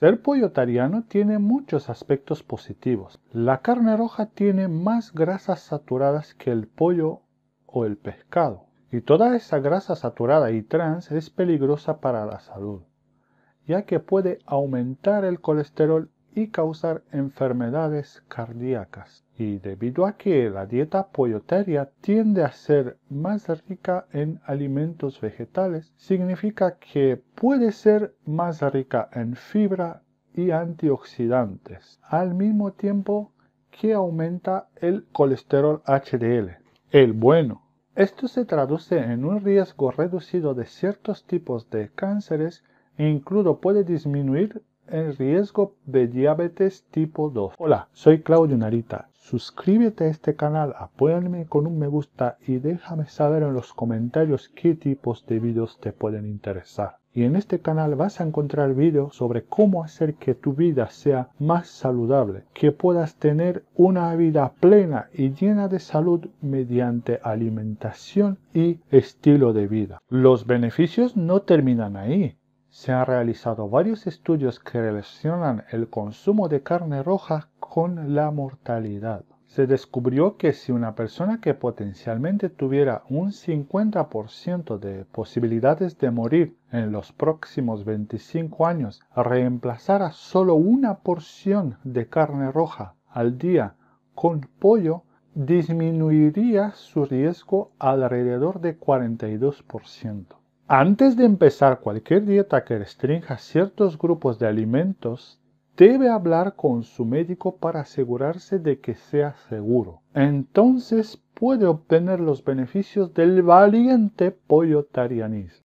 Ser pollotariano tiene muchos aspectos positivos. La carne roja tiene más grasas saturadas que el pollo o el pescado. Y toda esa grasa saturada y trans es peligrosa para la salud, ya que puede aumentar el colesterol y causar enfermedades cardíacas. Y debido a que la dieta pollotaria tiende a ser más rica en alimentos vegetales, significa que puede ser más rica en fibra y antioxidantes, al mismo tiempo que aumenta el colesterol HDL, el bueno. Esto se traduce en un riesgo reducido de ciertos tipos de cánceres e incluso puede disminuir el riesgo de diabetes tipo 2. Hola, soy Claudio Narita. Suscríbete a este canal, apóyame con un me gusta y déjame saber en los comentarios qué tipos de vídeos te pueden interesar. Y en este canal vas a encontrar vídeos sobre cómo hacer que tu vida sea más saludable, que puedas tener una vida plena y llena de salud mediante alimentación y estilo de vida. Los beneficios no terminan ahí. Se han realizado varios estudios que relacionan el consumo de carne roja con la mortalidad. Se descubrió que si una persona que potencialmente tuviera un 50% de posibilidades de morir en los próximos 25 años reemplazara solo una porción de carne roja al día con pollo, disminuiría su riesgo alrededor de 42%. Antes de empezar cualquier dieta que restrinja ciertos grupos de alimentos, debe hablar con su médico para asegurarse de que sea seguro. Entonces puede obtener los beneficios del valiente pollo tarianismo.